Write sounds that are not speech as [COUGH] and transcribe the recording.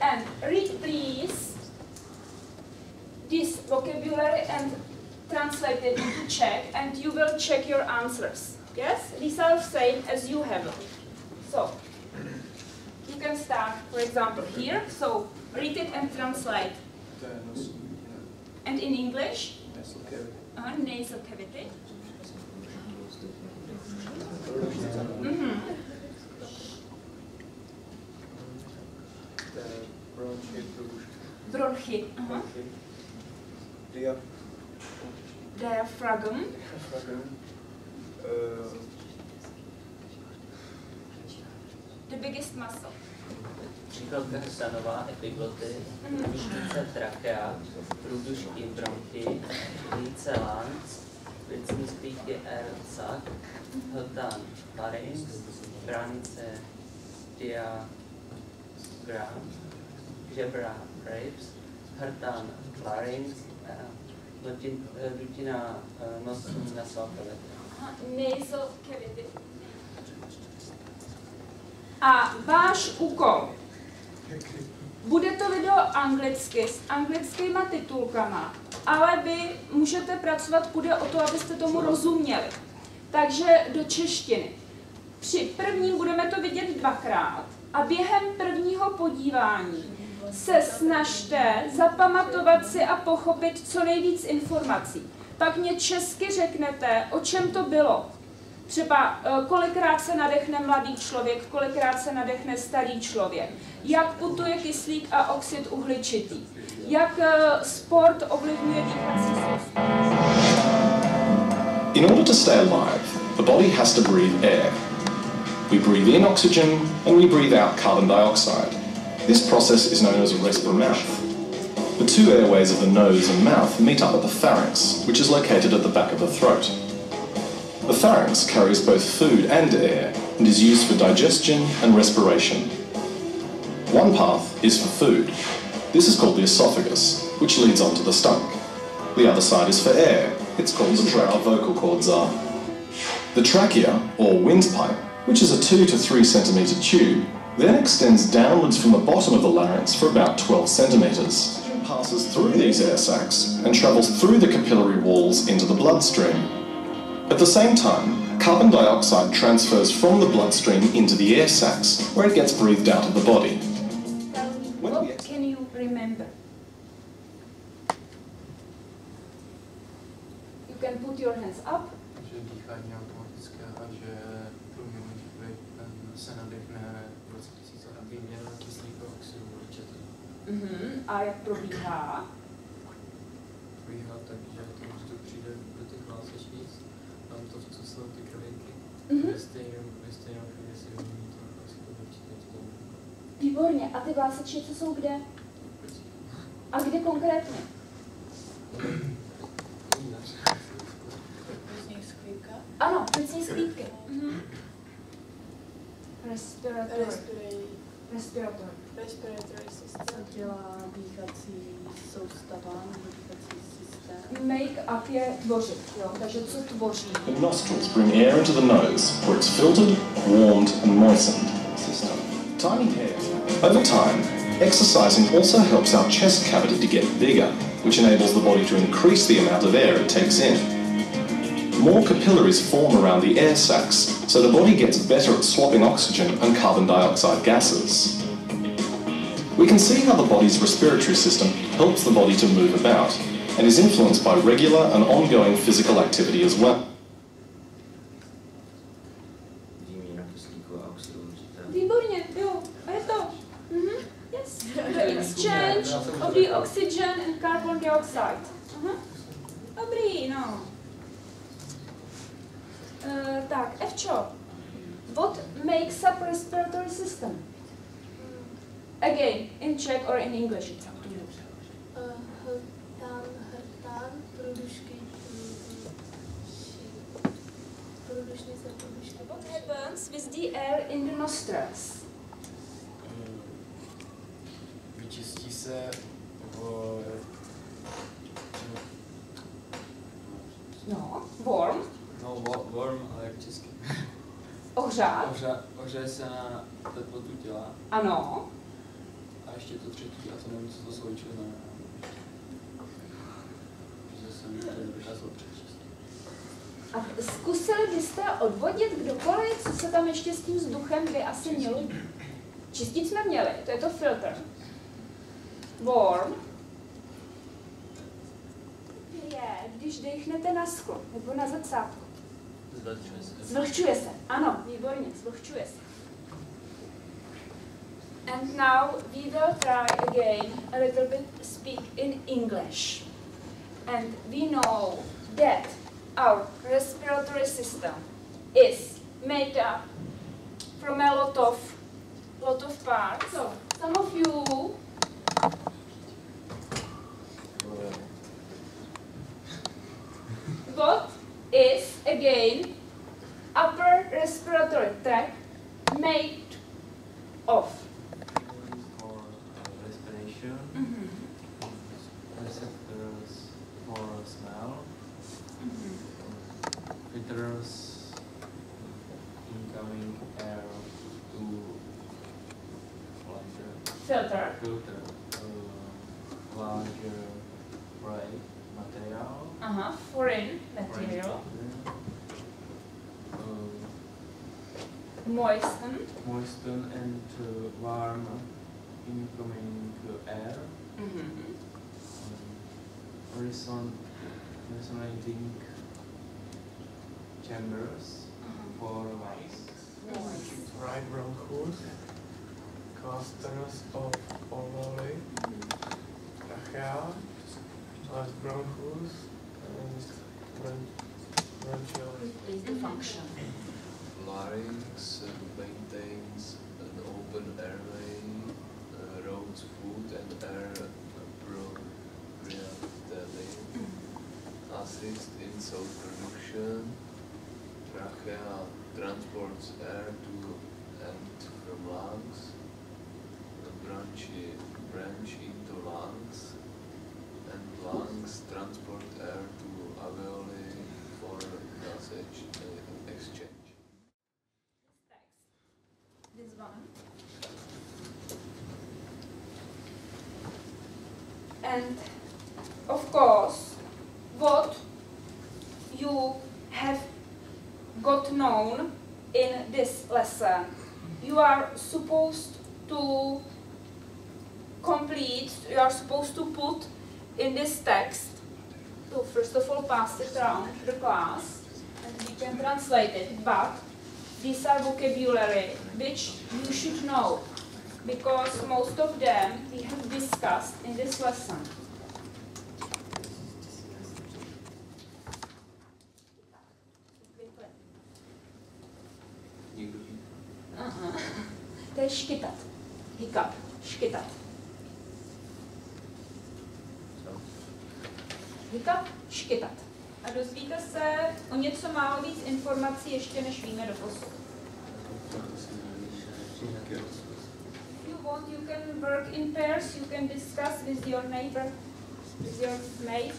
and read please this vocabulary and translate it into Czech and you will check your answers. Yes? These are the same as you have. So, you can start, for example, here. So, read it and translate. And in English, nasal cavity. uh, nasal cavity. Mhm. To bronchit, průdušky. Bronchy. Bronchy. Dia... Diaphragm. Uh, The biggest muscle. Příklad Gersanová, epigloty, mhm. průdušnice trachea, průdušky bronchy, vícelanc, věcní spíky, R, sak, hltan, larynx, bránice, diagram, žebra ribs, hrtán larynx, eh, dutin- eh, dutina eh, nosní cavity. Aha, Nasal cavity. A váš úkol. Bude to video anglicky s anglickýma titulkama, ale vy můžete pracovat, půjde o to, abyste tomu rozuměli. Takže do češtiny. Při prvním budeme to vidět dvakrát a během prvního podívání se snažte zapamatovat si a pochopit co nejvíc informací. Pak mě česky řeknete, o čem to bylo. Třeba eh, kolikrát se nadechne mladý člověk, kolikrát se nadechne starý člověk, jak putuje kyslík a oxid uhličitý, jak eh, sport ovlivňuje dýchací. In order to stay alive, the body has to breathe air. We breathe in oxygen and we breathe out carbon dioxide. This process is known as a respiration. The two airways of the nose and mouth meet up at the pharynx, which is located at the back of the throat. The pharynx carries both food and air and is used for digestion and respiration. One path is for food. This is called the esophagus, which leads on to the stomach. The other side is for air. It's called the trachea. Vocal cords are. The trachea, or windpipe, which is a 2 to 3 centimetre tube, then extends downwards from the bottom of the larynx for about 12 centimetres. Passes through these air sacs and travels through the capillary walls into the bloodstream. At the same time, carbon dioxide transfers from the bloodstream into the air sacs, where it gets breathed out of the body. Tell me, When we- what can you remember? You can put your hands up. tisíc a výměna kyslíku oxidu mhm. A jak probíhá? Probíhá tak, že to vždy přijde do těch lásečnic, tam to, co jsou ty kravinky, mhm. ve stejném, chvíli si vymění to oxidu. Výborně. A ty vlásečnice jsou kde? A kde konkrétně? Ano, plicní skvípky. Mm-hmm. Respiratory. Respiratory, Respiratory. respiratory system. Dělá dýchací soustava nebo dýchací systém? Make up je tvořit, jo. Takže co tvoří? The nostrils bring air into the nose, where it's filtered, warmed, and moistened. System. Tiny hair. Over time, exercising also helps our chest cavity to get bigger, which enables the body to increase the amount of air it takes in. More capillaries form around the air sacs, so the body gets better at swapping oxygen and carbon dioxide gases. We can see how the body's respiratory system helps the body to move about and is influenced by regular and ongoing physical activity as well. Výměna kyslíku a oxidu určitě. Výborně, jo. A je to. Mhm. Yes. [LAUGHS] Exchange of the oxygen and carbon dioxide. Aha. Dobrý, no. Uh. What makes up respiratory system? Again, in Czech or in English, it's up to you. Uh, hrtán, hrtán, průdušky, ši- průdušnice, průdušky. What happens with the air in the nostrils? Vyčistí se v... No, warm, No, wa- warm, ale jak česky. [LAUGHS] ohřát, Ohře, ohřeje se na teplotu těla. ano. A ještě to třetí, a to nevím, co to slovíčko znamená. Že jsem to nedokázal přečíst. A zkusili byste odvodit kdokoliv, co se tam ještě s tím vzduchem by asi mělo? Čistit jsme měli, to je to filter. Warm je, když dechnete na sklo nebo na zrcátko. Zvlhčuje se. Zvlhčuje se, ano, výborně, zvlhčuje se. And now we will try again a little bit speak in English. And we know that our respiratory system is made up from a lot of lot of parts. So some of you what is again upper respiratory tract made of? for receptors for smell, filters incoming air to Filter. filter uh, larger bright material. Uh-huh. Foreign material. Uh, Moisten. moisten and uh, warm incoming air. Mhm. reson resonating chambers for lungs. Right bronchus, clusters of alveoli, trachea, left bronchus, and bron- bronchioli. Is the function. Larynx maintains an open airway, uh, roads food and air appropriately, assist in sound production, trachea transports air to and from lungs, the branch, branch into lungs, and lungs transport air to alveoli for gas ex- uh, exchange. This one. And of course, what you have got known in this lesson, you are supposed to complete, you are supposed to put in this text. So first of all, pass it around the class and we can translate it, but these are vocabulary which you should know because most of them we have discussed in this lesson. Někdo Aha. To je škytat. Hiccup. Škytat. Hiccup, škytat. A dozvíte se o něco málo víc informací ještě, než víme do posud. You want, you can work in pairs, you can discuss with your neighbor, with your mate.